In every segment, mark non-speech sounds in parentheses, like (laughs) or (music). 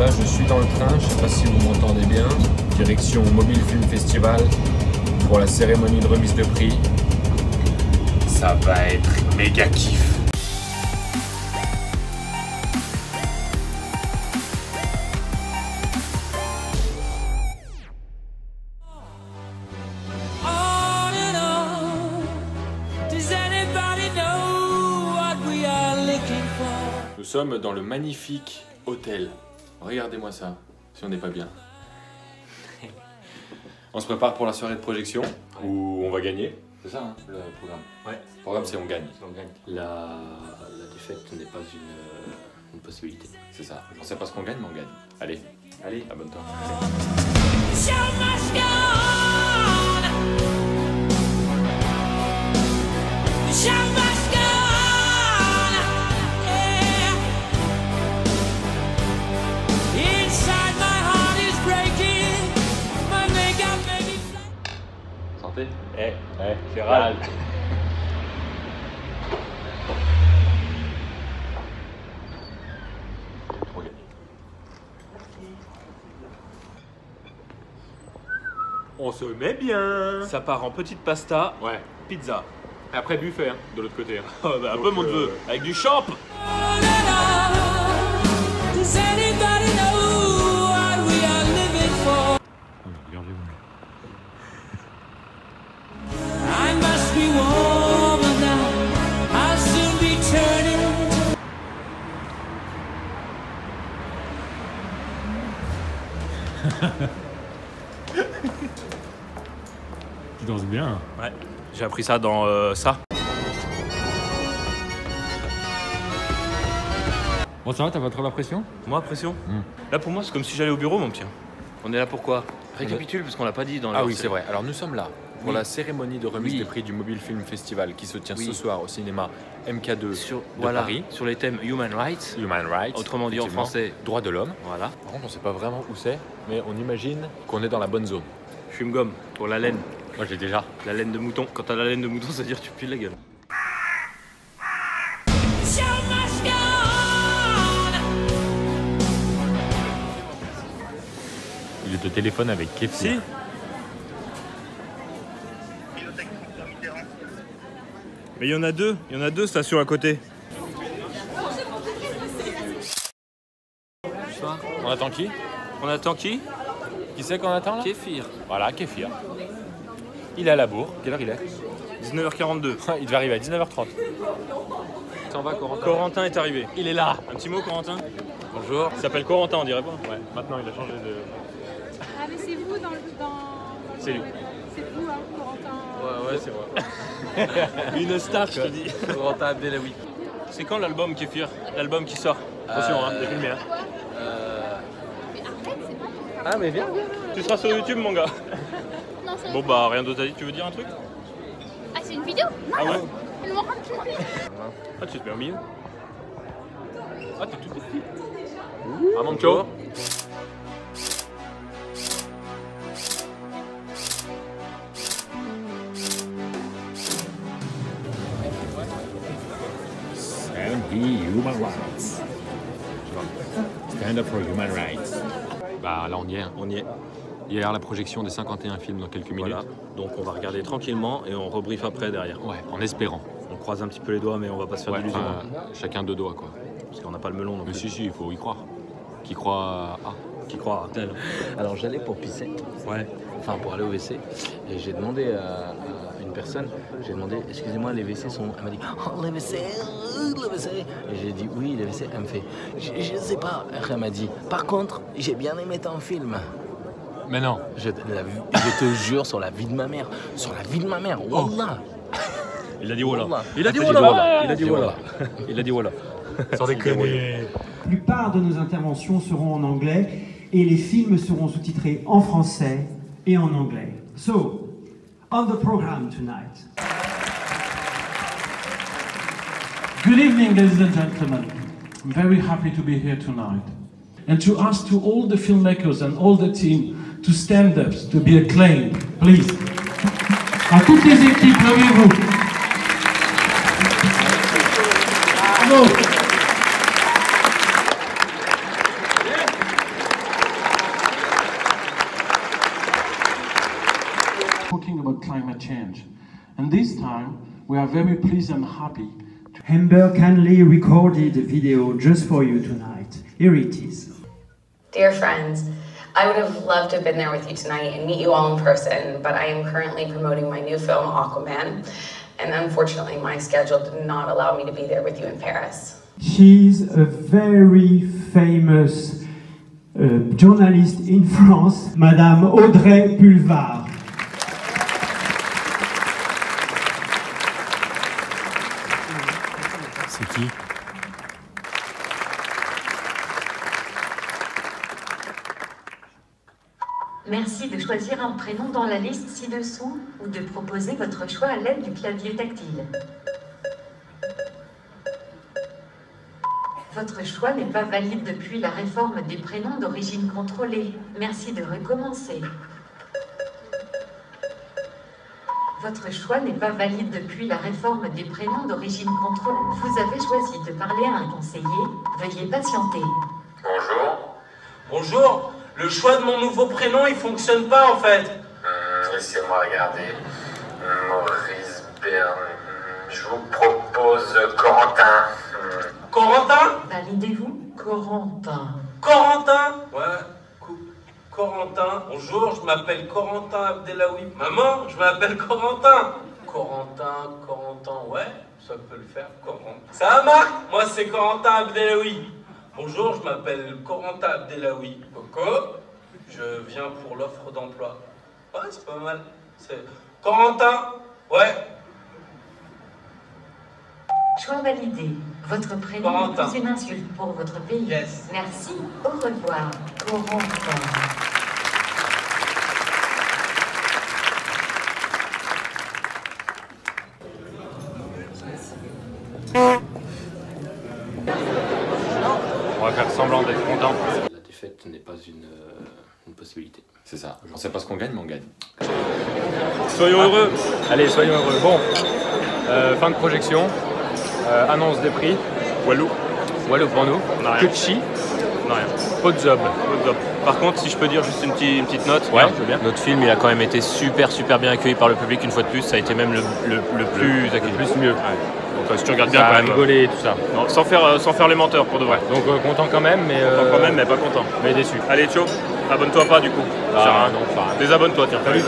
Là, je suis dans le train, je sais pas si vous m'entendez bien. Direction Mobile Film Festival pour la cérémonie de remise de prix. Ça va être méga kiff. on and on. Does anybody know what we are looking for? Nous sommes dans le magnifique hôtel. Regardez-moi ça, si on n'est pas bien. (laughs) On se prépare pour la soirée de projection où on va gagner. C'est ça hein, le programme. Ouais. Le programme c'est on gagne. On gagne. La, la défaite n'est pas une, euh, une possibilité. C'est ça. On sait pas ce qu'on gagne mais on gagne. Allez, Allez, abonne-toi. Eh, Gérald. On se met bien. Ça part en petite pasta, Ouais. pizza. Et après buffet hein, de l'autre côté. hein. (laughs) Oh, bah, un Donc, peu mon euh, neveu, avec du champ. Does anybody (laughs) Tu danses bien. Ouais, j'ai appris ça dans euh, ça. Bon ça va, t'as pas trop la pression? Moi, pression? Hmm. Là, pour moi, c'est comme si j'allais au bureau, mon petit. On est là pour quoi? Récapitule, parce qu'on l'a pas dit dans Ah le- oui, c'est vrai. Alors nous sommes là pour Oui. la cérémonie de remise Oui. des prix du Mobile Film Festival qui se tient Oui. ce soir au cinéma MK2 Sur, de voilà, Paris. sur les thèmes Human Rights, Human Rights. autrement dit en français, Droits de l'homme. voilà. Par contre, on sait pas vraiment où c'est, mais on imagine qu'on est dans la bonne zone. Fume-gomme, pour la laine. Moi, j'ai déjà. La laine de mouton. Quand t'as la laine de mouton, ça veut dire que tu pues la gueule. Il est au téléphone avec. Si Mais il y en a deux, il y en a deux stations à côté. On attend qui? On attend qui? Qui c'est qu'on attend là? Kéfir. Voilà, Kefir. Il est à la bourre. Quelle heure il est? 19h42. (laughs) Il devait arriver à 19h30. Ça va, Corentin Corentin est arrivé. Il est là. Un petit mot, Corentin? Bonjour. Il s'appelle Corentin, on dirait pas Ouais, maintenant il a changé de. Ah mais c'est vous dans le... Dans, dans le- C'est lui. C'est vous, hein, Corentin. Ouais, ouais, c'est moi. (laughs) Une star, je te dis. Corentin Abdelawi. C'est quand l'album Kéfir L'album qui sort? Attention, hein, t'es filmé. Hein. Ah, mais viens, viens. Tu seras sur YouTube, mon gars. Non, c'est Bon, bah, rien d'autre à dire. Tu veux dire un truc? Ah, c'est une vidéo? Non, Ah ouais. Ah, tu te mets au milieu Ah, t'es tout petit. Ah, mon for human rights. Bah là, on y est. hein. On y est. Hier, la projection des 51 films dans quelques minutes. Voilà. Donc, on va regarder tranquillement et on rebriefe après derrière. Ouais, en espérant. On croise un petit peu les doigts, mais on va pas se faire Ouais, d'illusions. enfin, chacun deux doigts, quoi. Parce qu'on n'a pas le melon non Mais plus. si, si, il faut y croire. Qui croit à. Qui croira tel Alors j'allais pour pisser, Ouais. enfin pour aller au WC, et j'ai demandé à, à une personne, j'ai demandé, excusez-moi, les WC sont... Elle m'a dit, oh les WC, les WC. Et j'ai dit, oui, les WC. Elle me fait, je, je sais pas. Elle m'a dit, par contre, j'ai bien aimé ton film. Mais non. Je, te- la- je te jure sur la vie de ma mère, sur la vie de ma mère, Wallah. Il a dit voilà. Il a dit voilà. Il a dit voilà. Il a dit voilà. Sans déconner. La plupart de nos interventions seront en anglais et les films seront sous-titrés en français et en anglais. So, on the program tonight. Good evening, ladies and gentlemen. I'm very happy to be here tonight and to ask to all the filmmakers and all the team to stand up, to be acclaimed, please. À toutes les équipes, levez-vous. Bravo. Are very pleased and happy Amber kindly recorded a video just for you tonight. Here it is. Dear friends, I would have loved to have been there with you tonight and meet you all in person, but I am currently promoting my new film, Aquaman, and unfortunately, my schedule did not allow me to be there with you in Paris. She's a very famous uh, journalist in (laughs) France, Madame Audrey Pulvar. De choisir un prénom dans la liste ci-dessous ou de proposer votre choix à l'aide du clavier tactile. Votre choix n'est pas valide depuis la réforme des prénoms d'origine contrôlée. Merci de recommencer. Votre choix n'est pas valide depuis la réforme des prénoms d'origine contrôlée. Vous avez choisi de parler à un conseiller. Veuillez patienter. Bonjour. Bonjour, le choix de mon nouveau prénom il fonctionne pas en fait. Hum, Laissez-moi regarder. Maurice Bern. Je vous propose Corentin. Corentin? Validez-vous Corentin. Corentin? Ouais, Corentin. Bonjour, je m'appelle Corentin Abdelaoui. Maman, je m'appelle Corentin. Corentin, Corentin, ouais, ça peut le faire, Corentin. Ça va Marc? Moi c'est Corentin Abdelaoui. Bonjour, je m'appelle Corentin Abdelaoui. Coco, je viens pour l'offre d'emploi. Ouais, c'est pas mal. C'est Corentin Ouais, Choix validé. Votre prénom Corentin. est une insulte pour votre pays. Merci. Au revoir. Corentin. On va faire semblant d'être content. Défaite n'est pas une, euh, une possibilité. C'est ça. On sait pas ce qu'on gagne, mais on gagne. Soyons heureux. Allez, soyons heureux. Bon, euh, fin de projection. Euh, annonce des prix. Walou. Walou pour nous. Que de chi. On a rien. Pas de job. Pas de job. Par contre, si je peux dire juste une, petite- une petite note, Ouais, hein, bien. notre film il a quand même été super super bien accueilli par le public une fois de plus, ça a été même le, le- le plus accueilli. plus mieux. Euh, si tu regardes bien Ça quand a même. rigolé et tout ça. Non, sans faire, euh, sans faire les menteurs pour de vrai. Donc euh, content quand même, mais. Content euh, quand même, mais pas content. Mais déçu. Allez, ciao. Abonne-toi pas du coup. Ah, non, pas. Désabonne-toi, tiens. Salut.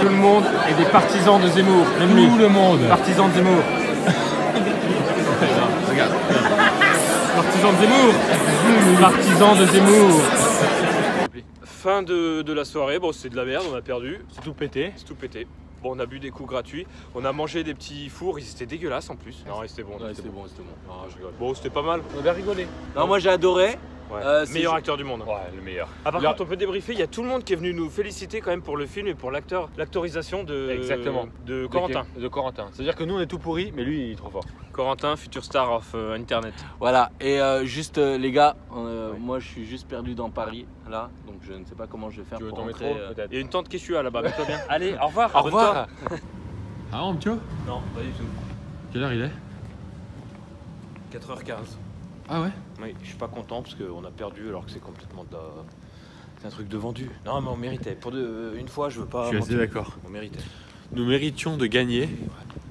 Tout le monde est des partisans de Zemmour, même lui. Tout le monde. Partisan de Zemmour. Regarde. Partisan de Zemmour. Partisan de Zemmour. Fin de, de la soirée, bon c'est de la merde, on a perdu. C'est tout pété. C'est tout pété. Bon on a bu des coups gratuits, on a mangé des petits fours, ils étaient dégueulasses en plus. Non c'était bon. C'était bon, c'était bon. Je rigole. Bon c'était pas mal. On a bien rigolé. Non, moi j'ai adoré. Ouais. Euh, c'est- meilleur acteur du monde. Ouais, le meilleur. Ah par Là- contre on peut débriefer, il y a tout le monde qui est venu nous féliciter quand même pour le film et pour l'acteur, l'actorisation de Exactement. de Corentin. De, de Corentin. C'est-à-dire que nous on est tout pourri, mais lui il est trop fort. Corentin, futur star of euh, internet. Voilà, et euh, juste euh, les gars, euh, moi je suis juste perdu dans Paris, là, donc je ne sais pas comment je vais faire Tu veux pour ton rentrer. métro euh, peut-être Il y a une tente Quechua là-bas, mets-toi bien. (laughs) Allez, au revoir. Au revoir. abonne-toi. Ah, on tio Non, pas du tout. Quelle heure il est? 4h15. Ah ouais? Oui, je suis pas content parce qu'on a perdu alors que c'est complètement de... C'est un truc de vendu. Non mais on méritait. Pour de... une fois je veux pas. Je suis assez d'accord. On méritait. Nous méritions de gagner.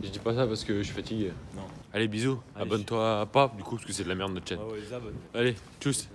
Je dis pas ça parce que je suis fatigué. Non. Allez, bisous. Allez. Abonne-toi pas, du coup, parce que c'est de la merde notre chaîne. Ah ouais, les abonnés. Allez, tchuss.